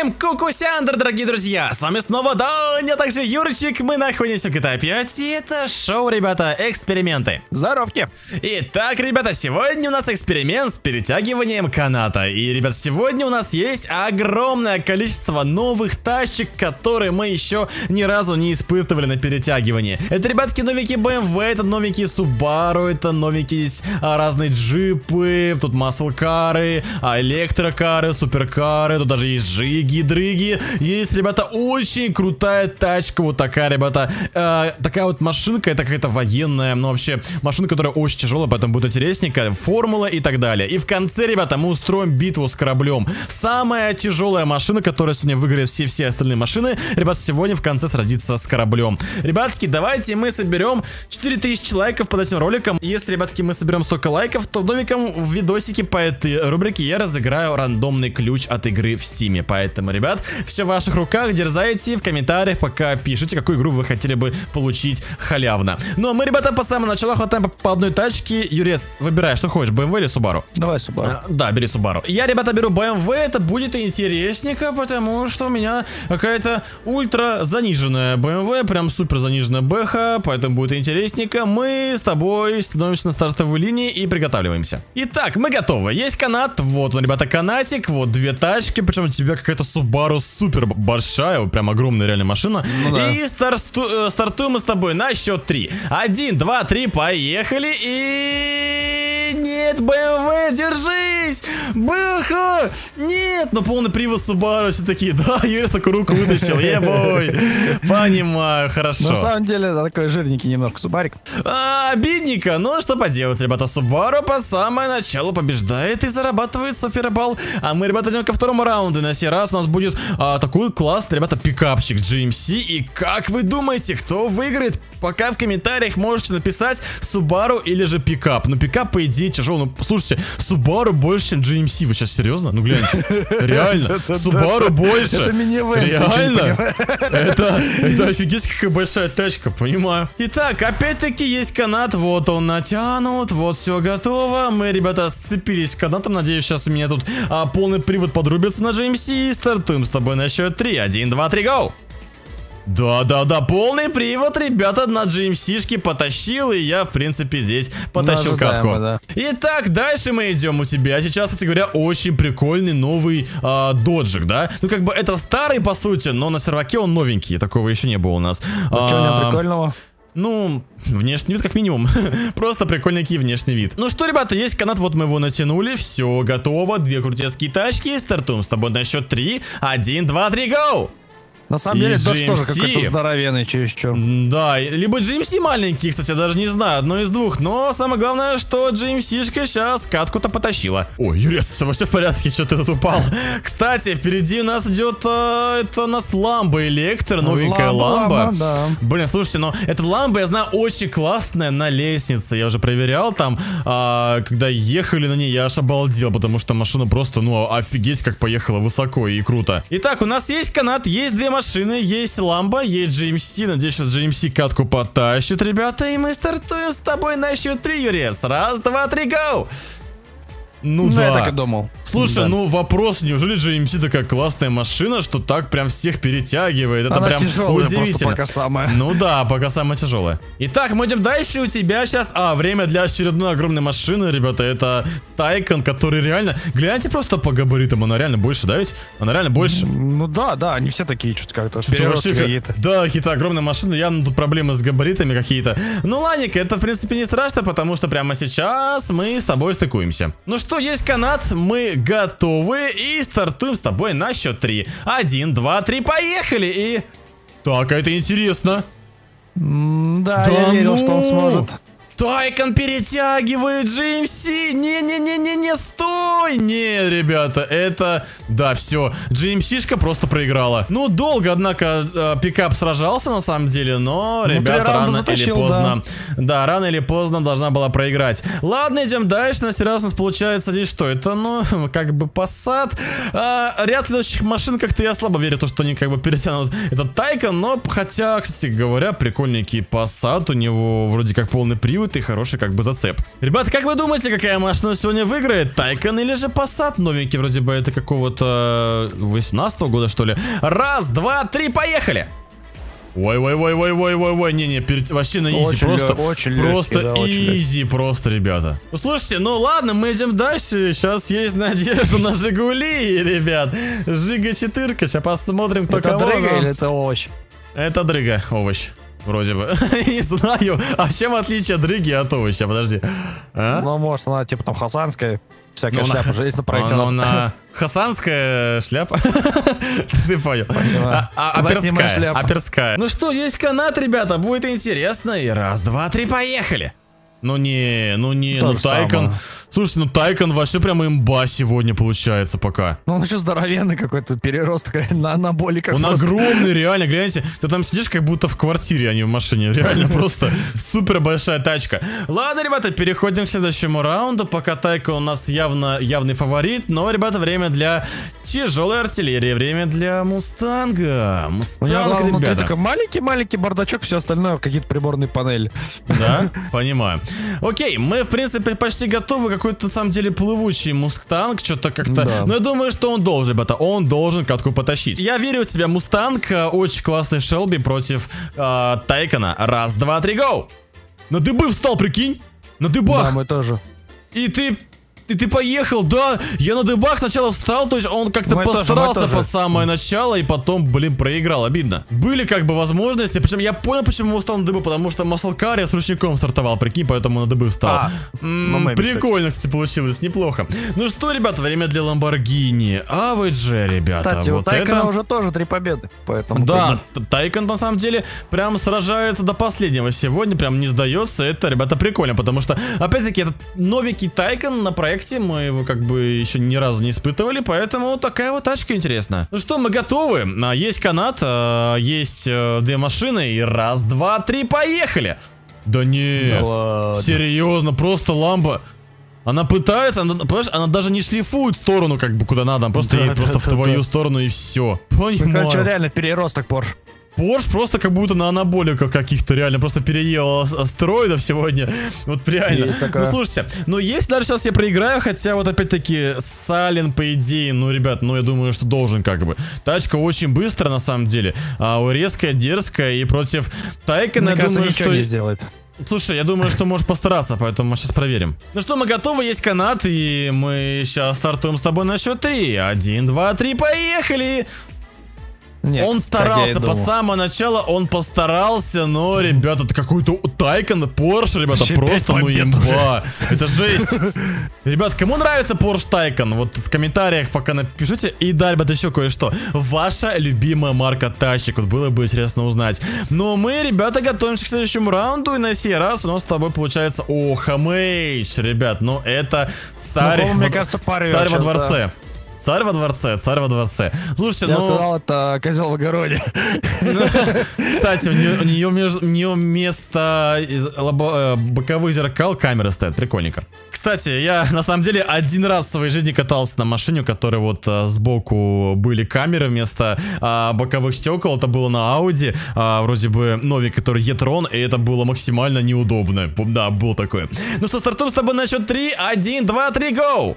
Всем кукусяндр, дорогие друзья! С вами снова Даня, а также Юрчик. Мы находимся в GTA 5, и это шоу, ребята, эксперименты. Здоровки! Итак, ребята, сегодня у нас эксперимент с перетягиванием каната. И, ребят, сегодня у нас есть огромное количество новых тачек, которые мы еще ни разу не испытывали на перетягивании. Это, ребятки, новенькие BMW, это новенькие Subaru, это новенькие здесь а, разные джипы, тут маслкары, а, электрокары, суперкары, тут даже есть жиги-дрыги. Есть, ребята, очень крутая тачка. Вот такая, ребята. Э, такая вот машинка. Это какая-то военная. Ну, вообще, машинка, которая очень тяжелая, поэтому будет интересненько. Формула и так далее. И в конце, ребята, мы устроим битву с кораблем. Самая тяжелая машина, которая сегодня выиграет все-все остальные машины. Ребят, сегодня в конце сразится с кораблем. Ребятки, давайте мы соберем 4000 лайков под этим роликом. Если, ребятки, мы соберем столько лайков, то в новеньком в видосике по этой рубрике я разыграю рандомный ключ от игры в стиме. Поэтому, ребят, все в ваших руках, дерзайте в комментариях, пока пишите, какую игру вы хотели бы получить халявно. Ну а мы, ребята, по самому началу хватаем по, по одной тачке. Юрес, выбирай, что хочешь, BMW или Subaru? Давай Subaru. А, да, бери Subaru. Я, ребята, беру BMW, это будет интересненько, потому что у меня какая-то ультра заниженная BMW, прям супер заниженная бэха, поэтому будет интересненько. Мы с тобой становимся на стартовой линии и приготавливаемся. Итак, мы готовы. Есть канат, вот он, ребята, канатик, вот две тачки, причем у тебя какая-то Subaru супер большая, прям огромная реально машина. Ну, да. И старту, э, стартуем мы с тобой на счет 3. Один, два, три, поехали. И... Нет, BMW, держись! Бэха! Нет! Но полный привод Subaru все такие. Да, Юрис такую руку вытащил. Ебой! Понимаю, хорошо. На самом деле, это такой жирненький немножко Субарик. А, бедненько. Ну, что поделать, ребята. Subaru по самое начало побеждает и зарабатывает супербал. А мы, ребята, идем ко второму раунду. И на сей раз у нас будет а, такой класс, ребята, пикапчик GMC. И как вы думаете, кто выиграет? Пока в комментариях можете написать Subaru или же пикап. Ну, пикап, по идее, тяжелый. Ну, слушайте, Subaru больше, чем GMC. Вы сейчас серьезно? Ну, гляньте. Реально. Subaru больше. Это минивэн. Реально. Это, это офигеть какая большая тачка, понимаю. Итак, опять-таки есть канат. Вот он натянут. Вот все готово. Мы, ребята, сцепились канатом. Надеюсь, сейчас у меня тут а, полный привод подрубится на GMC. И стартуем с тобой на счет 3. 1, 2, 3, go! Да-да-да, полный привод, ребята, на GMC-шке потащил, и я, в принципе, здесь потащил катку. Да. Итак, дальше мы идем у тебя. Сейчас, кстати говоря, очень прикольный новый э, доджик, да? Ну, как бы это старый, по сути, но на серваке он новенький, такого еще не было у нас. А, что у него прикольного? Ну, внешний вид как минимум. Просто прикольненький внешний вид. Ну что, ребята, есть канат, вот мы его натянули. Все, готово. Две крутецкие тачки. Стартуем с тобой на счет 3. 1, 2, 3, go! На самом деле, это тоже какой-то здоровенный чересчур. Да, либо GMC маленький, кстати, я даже не знаю, одно из двух. Но самое главное, что GMC-шка сейчас катку-то потащила. Ой, Юрец, все, все в порядке, что ты тут упал. Кстати, впереди у нас идет, а, это у нас ламба электро, новенькая ламба. ламба. Да. Блин, слушайте, но эта ламба, я знаю, очень классная на лестнице. Я уже проверял там, а, когда ехали на ней, я аж обалдел, потому что машина просто, ну, офигеть, как поехала высоко и круто. Итак, у нас есть канат, есть две машины машины, есть ламба, есть GMC. Надеюсь, сейчас GMC катку потащит, ребята. И мы стартуем с тобой на счет 3, Юрец. Раз, два, три, гоу! Ну, ну да. я так и думал. Слушай, да. ну вопрос, неужели же GMC такая классная машина, что так прям всех перетягивает? Это Она прям удивительно. пока самая. Ну да, пока самая тяжелая. Итак, мы идем дальше. У тебя сейчас... А, время для очередной огромной машины, ребята. Это Тайкон, который реально... Гляньте просто по габаритам. Она реально больше, да ведь? Она реально больше. Ну да, да, они все такие что-то как-то. какие-то. Да, какие-то огромные машины. Явно тут проблемы с габаритами какие-то. Ну ладненько, это в принципе не страшно, потому что прямо сейчас мы с тобой стыкуемся. Ну что, есть канат, мы готовы и стартуем с тобой на счет 3. 1, 2, 3, поехали! И... Так, это интересно. да, да, я верил, ну... что он ну! сможет. Тайкон перетягивает GMC. Не-не-не-не-не, стой. Не, ребята, это... Да, все. GMC-шка просто проиграла. Ну, долго, однако, э, пикап сражался на самом деле, но, ну, ребята, рано затащил, или поздно... Да. да, рано или поздно должна была проиграть. Ладно, идем дальше. На серьезно у нас получается здесь что? Это, ну, как бы посад. А, ряд следующих машин как-то я слабо верю, то, что они как бы перетянут этот Тайкон, но хотя, кстати говоря, прикольненький посад. У него вроде как полный привод будет и хороший как бы зацеп. Ребята, как вы думаете, какая машина сегодня выиграет? Тайкон или же Passat? Новенький вроде бы это какого-то 18 -го года что ли? Раз, два, три, поехали! Ой-ой-ой-ой-ой-ой-ой, не-не, перед... вообще на изи, очень просто, очень просто легкий, да, изи, просто, ребята. Ну, слушайте, ну ладно, мы идем дальше, сейчас есть надежда на Жигули, ребят. Жига четырка, сейчас посмотрим, кто это кого. Это дрыга но... или это овощ? Это дрыга, овощ. Вроде бы. Не знаю. А чем отличие дрыги от овоща? Подожди. А? Ну, может, она типа там хасанская. Всякая ну, шляпа же есть на проекте. Ну, на хасанская шляпа. Ты понял. А, а, аперская. Аперская. Ну что, есть канат, ребята. Будет интересно. И раз, два, три, поехали. Ну не, ну не, То ну Тайкон. Слушайте, ну Тайкон вообще прям имба сегодня получается пока. Ну он еще здоровенный какой-то переросток на анаболиках. Он просто. огромный, реально, гляньте. Ты там сидишь как будто в квартире, а не в машине. Реально просто супер большая тачка. Ладно, ребята, переходим к следующему раунду. Пока Тайкан у нас явно явный фаворит. Но, ребята, время для тяжелой артиллерии. Время для Мустанга. Мустанг, ребята. такой маленький-маленький бардачок, все остальное какие-то приборные панели. Да, понимаю. Окей, мы, в принципе, почти готовы. Какой-то, на самом деле, плывучий Мустанг. Что-то как-то... Да. Но я думаю, что он должен, ребята. Он должен катку потащить. Я верю в тебя, Мустанг. Э, очень классный Шелби против э, Тайкона. Раз, два, три, гоу! На дыбы встал, прикинь? На дыбах. Да, мы тоже. И ты и ты поехал, да, я на дебаг сначала встал, то есть он как-то постарался тоже, по самое начало, и потом, блин, проиграл, обидно. Были как бы возможности, причем я понял, почему он встал на дыбы, потому что Маслкар я с ручником стартовал, прикинь, поэтому на дыбы встал. А, М -м, прикольно, кстати. получилось, неплохо. Ну что, ребята, время для Ламборгини. А вы же, ребята. Кстати, вот у Тайкона это... уже тоже три победы, поэтому... Да, Тайкон на самом деле прям сражается до последнего сегодня, прям не сдается, это, ребята, прикольно, потому что, опять-таки, этот новенький Тайкон на проекте проекте, мы его как бы еще ни разу не испытывали, поэтому такая вот тачка интересная. Ну что, мы готовы. А, есть канат, а, есть э, две машины, и раз, два, три, поехали! Да не, да серьезно, просто ламба. Она пытается, она, понимаешь, она даже не шлифует в сторону, как бы куда надо, она просто да, едет да, просто да, в твою да. сторону и все. Понимаю. Ну, короче, реально переросток Porsche. Порш просто как будто на анаболиках каких-то реально просто переел астероидов сегодня. Вот реально. Ну слушайте, ну если даже сейчас я проиграю, хотя вот опять-таки Сален по идее, ну ребят, ну я думаю, что должен как бы. Тачка очень быстрая на самом деле, а резкая, дерзкая и против Тайкона, я думаю, что... не сделает. Слушай, я думаю, что можешь постараться, поэтому мы сейчас проверим. Ну что, мы готовы, есть канат, и мы сейчас стартуем с тобой на счет 3. Один, два, три, поехали! Нет, он старался, по самого начала он постарался, но, ребята, это какой-то Тайкон, Porsche, ребята, Еще просто ну имба. Это жесть. Ребят, кому нравится Porsche Taycan? Вот в комментариях пока напишите. И да, ребята, еще кое-что. Ваша любимая марка тачек, вот было бы интересно узнать. Но мы, ребята, готовимся к следующему раунду, и на сей раз у нас с тобой получается, о, Хамейш, ребят, ну это царь, ну, мне кажется, царь во дворце. Да. Царь во дворце, царь во дворце. Слушайте, Я ну... сказал, это козел в огороде. Кстати, у нее, у нее, вместо э, боковых зеркал камеры стоят. Прикольненько. Кстати, я на самом деле один раз в своей жизни катался на машине, у которой вот а, сбоку были камеры вместо а, боковых стекол. Это было на Audi, а, вроде бы новик, который e-tron, и это было максимально неудобно. Да, было такое. Ну что, стартуем с тобой на счет 3. 1, 2, 3, go!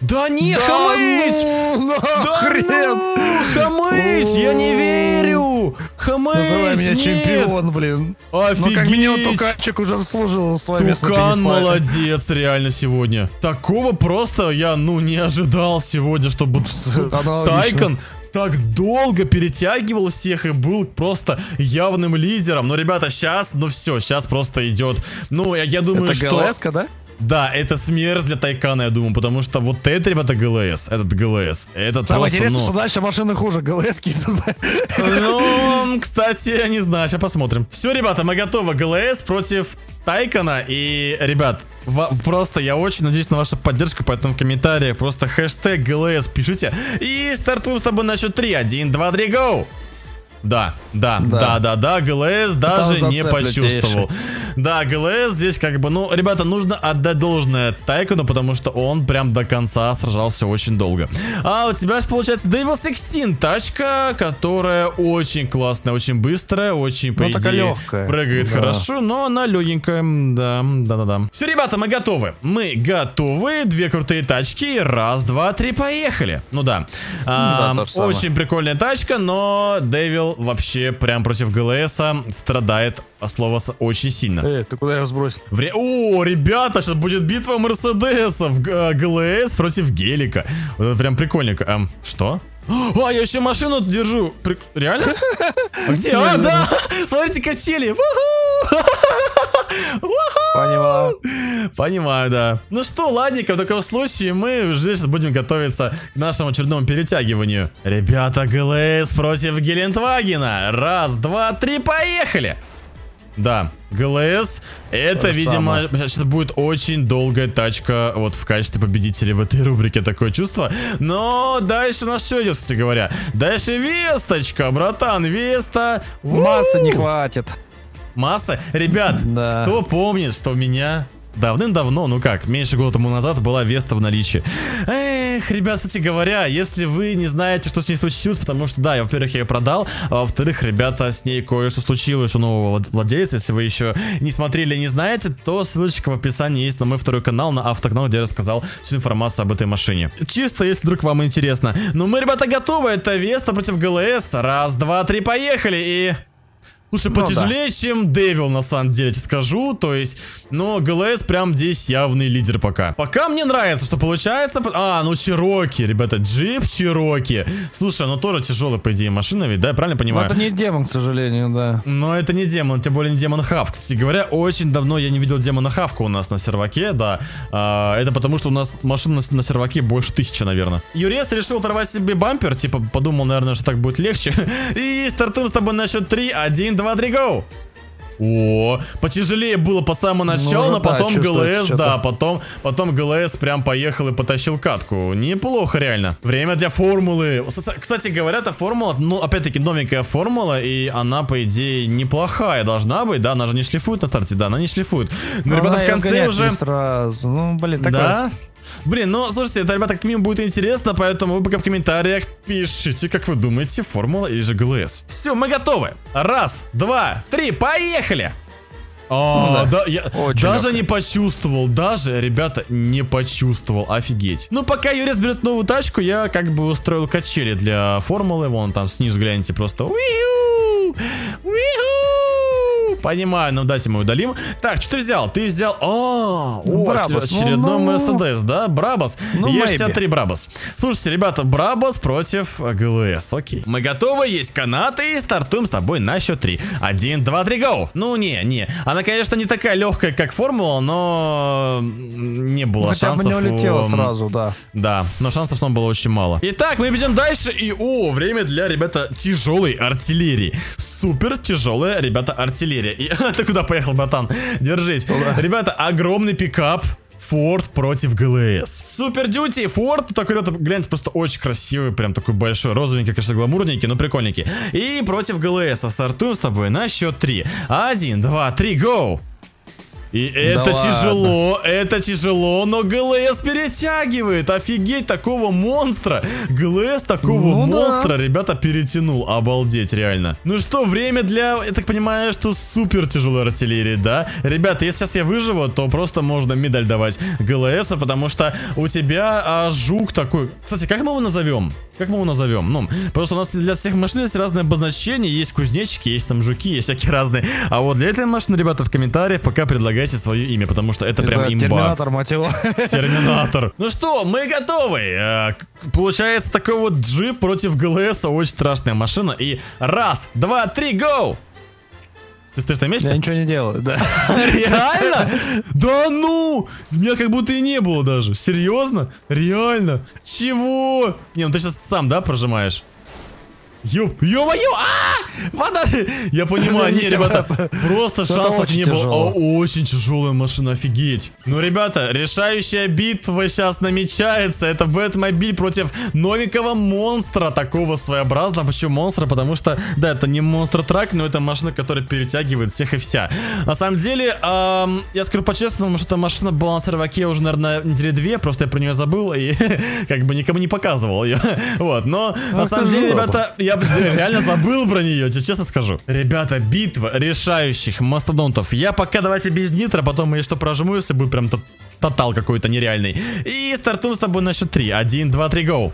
Да не, да Хамыч! Ну, да хрен! ну, Хамыч, я не верю! Хамыч, Называй меня нет. чемпион, блин. Офигеть! Ну, как минимум, Туканчик уже заслужил свое место Тукан молодец, реально, сегодня. Такого просто я, ну, не ожидал сегодня, чтобы Тайкон так долго перетягивал всех и был просто явным лидером. Но, ребята, сейчас, ну все, сейчас просто идет. Ну, я, я думаю, Это что... ГЛС, да? Да, это смерть для Тайкана, я думаю, потому что вот это, ребята, ГЛС, этот ГЛС, это Самое просто, интересно, ну... что дальше машины хуже, ГЛС Ну, кстати, я не знаю, сейчас посмотрим. Все, ребята, мы готовы, ГЛС против Тайкона, и, ребят, просто я очень надеюсь на вашу поддержку, поэтому в комментариях просто хэштег ГЛС пишите, и стартуем с тобой на счет 3, 1, 2, 3, go! Да, да, да, да, да, да, ГЛС даже не почувствовал. Да, ГЛС здесь как бы, ну, ребята, нужно отдать должное Тайкону, потому что он прям до конца сражался очень долго. А у тебя же получается Devil 16, тачка, которая очень классная, очень быстрая, очень, по ну, идее, легкая. прыгает да. хорошо, но она легенькая, да, да-да-да. Все, ребята, мы готовы. Мы готовы, две крутые тачки, раз, два, три, поехали. Ну да, а, да очень прикольная тачка, но Devil вообще прям против ГЛС страдает а слово очень сильно. Эй, ты куда его сбросил? Вре... О, ребята, сейчас будет битва Мерседесов. ГЛС против Гелика. Вот это прям прикольненько. Эм, что? А, я еще машину держу. При... Реально? А где? А, да! Смотрите, качели. Понимаю. Понимаю, да. Ну что, ладненько, в таком случае мы уже сейчас будем готовиться к нашему очередному перетягиванию. Ребята, ГЛС против Гелендвагена. Раз, два, три, поехали! Да, ГЛС, это, видимо, сейчас будет очень долгая тачка вот в качестве победителя в этой рубрике, такое чувство. Но дальше у нас все идет, кстати говоря. Дальше Весточка, братан, Веста. Массы не хватит. Масса? Ребят, да. кто помнит, что у меня Давным-давно, ну как, меньше года тому назад была Веста в наличии. Эх, ребят, кстати говоря, если вы не знаете, что с ней случилось, потому что, да, во-первых, я ее продал, а во-вторых, ребята, с ней кое-что случилось у нового владельца. Если вы еще не смотрели и не знаете, то ссылочка в описании есть на мой второй канал, на автоканал, где я рассказал всю информацию об этой машине. Чисто, если вдруг вам интересно. Ну, мы, ребята, готовы. Это Веста против ГЛС. Раз, два, три, поехали. И... Слушай, ну, потяжелее, да. чем Девил, на самом деле, тебе скажу. То есть, но ГЛС прям здесь явный лидер пока. Пока мне нравится, что получается... А, ну Чироки, ребята, джип Чироки. Слушай, ну тоже тяжелая, по идее, машина ведь, да, я правильно понимаю? Но это не демон, к сожалению, да. Но это не демон, тем более не демон Хавк. Кстати говоря, очень давно я не видел демона Хавка у нас на серваке, да. А, это потому, что у нас машин на, на серваке больше тысячи, наверное. Юрест решил оторвать себе бампер, типа, подумал, наверное, что так будет легче. И стартуем с тобой на счет 3, 1, 2, 3, go! О, потяжелее было по самому ну, началу, ну, но да, потом ГЛС, да, потом, потом ГЛС прям поехал и потащил катку. Неплохо, реально. Время для формулы. Кстати говоря, эта формула, ну, опять-таки, новенькая формула, и она, по идее, неплохая должна быть, да, она же не шлифует на старте, да, она не шлифует. Но, но ребята, в конце уже... сразу, ну, блин, такое... Да? Блин, ну, слушайте, это, ребята, как минимум будет интересно, поэтому вы пока в комментариях пишите, как вы думаете, формула или же ГЛС. Все, мы готовы. Раз, два, три, поехали! А, ну, да. да я Очень даже легко. не почувствовал, даже, ребята, не почувствовал, офигеть. Ну, пока Юрец берет новую тачку, я как бы устроил качели для формулы, вон там снизу гляньте просто. Понимаю, ну дайте мы удалим. Так, что ты взял? Ты взял... О, Брабас. очередной ну, Мерседес, ну... да? Брабас. Ну, Е63 Брабас. Слушайте, ребята, Брабас против ГЛС. Окей. Мы готовы, есть канаты и стартуем с тобой на счет 3. 1, 2, 3, go. Ну, не, не. Она, конечно, не такая легкая, как Формула, но не было Хотя шансов. Хотя бы не улетела у... сразу, да. Да, но шансов там было очень мало. Итак, мы идем дальше. И, о, время для, ребята, тяжелой артиллерии супер тяжелая, ребята, артиллерия. И ты куда поехал, братан? Держись. Ребята, огромный пикап. Форд против ГЛС. Супер Дьюти, Форд, такой, ребята, гляньте, просто очень красивый, прям такой большой, розовенький, конечно, гламурненький, но прикольненький. И против ГЛС, а стартуем с тобой на счет 3. Один, два, три, гоу! И это да тяжело, ладно. это тяжело, но ГЛС перетягивает. Офигеть, такого монстра. ГЛС такого ну, монстра, да. ребята, перетянул. Обалдеть, реально. Ну что, время для, я так понимаю, что супер тяжелой артиллерии, да? Ребята, если сейчас я выживу, то просто можно медаль давать ГЛС, потому что у тебя а, жук такой. Кстати, как мы его назовем? Как мы его назовем? Ну, просто у нас для всех машин есть разные обозначения. Есть кузнечики, есть там жуки, есть всякие разные. А вот для этой машины, ребята, в комментариях пока предлагайте свое имя, потому что это прям имба. Терминатор, мать Терминатор. Ну что, мы готовы. Э, получается такой вот джип против ГЛС. Очень страшная машина. И раз, два, три, гоу! Ты стоишь на месте? Я ничего не делаю, да. Реально? Да ну! Меня как будто и не было даже. Серьезно? Реально? Чего? Не, ну ты сейчас сам, да, прожимаешь? Ё-моё! А! Подожди! Я понимаю, не, ребята, просто шансов не было. Очень тяжелая машина, офигеть. Ну, ребята, решающая битва сейчас намечается. Это Бэтмобиль против новенького монстра, такого своеобразного. Почему монстра? Потому что, да, это не монстр-трак, но это машина, которая перетягивает всех и вся. На самом деле, эм, я скажу по-честному, что эта машина была на серваке уже, наверное, недели две, просто я про нее забыл и как бы никому не показывал ее. Вот, но на самом деле, ребята, я реально забыл про нее, тебе честно скажу. Ребята, битва решающих мастодонтов. Я пока давайте без нитро, потом я что прожму, если будет прям тотал какой-то нереальный. И стартуем с тобой на счет 3. 1, 2, 3, гоу.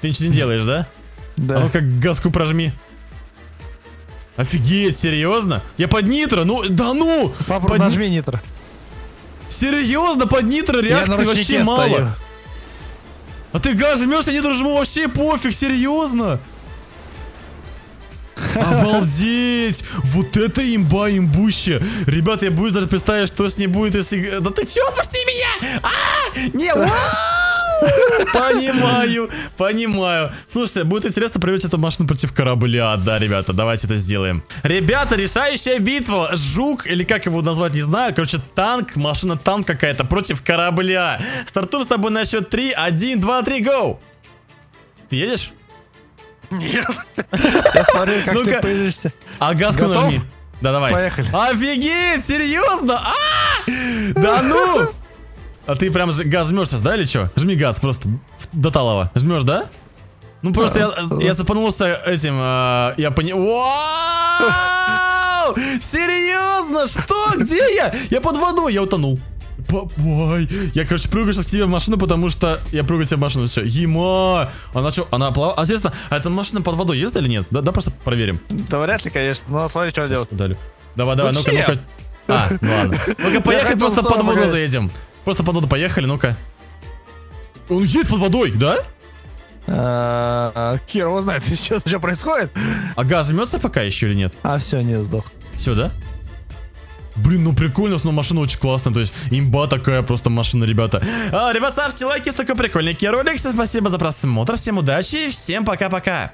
Ты ничего не делаешь, да? Да. А ну как газку прожми. Офигеть, серьезно? Я под нитро? Ну, да ну! Папа, под... нажми нитро. Серьезно, под нитро реакции вообще мало. Стою. А ты газ жмешь, я нитро жму, вообще пофиг, серьезно? Обалдеть! Вот это имба имбуще! Ребята, я буду даже представить, что с ней будет, если... Да ты чё, отпусти меня! А! Не, Понимаю, понимаю. Слушайте, будет интересно проверить эту машину против корабля. Да, ребята, давайте это сделаем. Ребята, решающая битва. Жук, или как его назвать, не знаю. Короче, танк, машина-танк какая-то против корабля. Стартуем с тобой на счет 3. 1, 2, 3, go! Ты едешь? Нет. Я смотрю, как ты пылишься. А газку нажми. Да, давай. Поехали. Офигеть, серьезно? А! Да ну! А ты прям газ жмешь сейчас, да, или что? Жми газ просто до талого. Жмешь, да? Ну просто я, я запанулся этим, э, я понял... Вау! Серьезно? Что? Где я? Я под водой, я утонул. Ой, я, короче, прыгаю сейчас к тебе в машину, потому что я прыгаю тебе в машину, все. Ема! Она что, она плавает? А, интересно, а эта машина под водой ездит или нет? Да, да, просто проверим. Да вряд ли, конечно, но смотри, что делать. Давай, давай, ну-ка, ну-ка. А, ну ладно. Ну-ка, поехали, просто под воду заедем. Просто под воду поехали, ну-ка. Он едет под водой, да? А, Кир, его знает, сейчас что происходит. А газ жмется пока еще или нет? А, все, нет, сдох. Все, да? Блин, ну прикольно, но машина очень классная, то есть имба такая просто машина, ребята. А, ребят, ставьте лайки, если такой прикольный ролик. Всем спасибо за просмотр, всем удачи, всем пока-пока.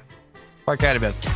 Пока, ребятки.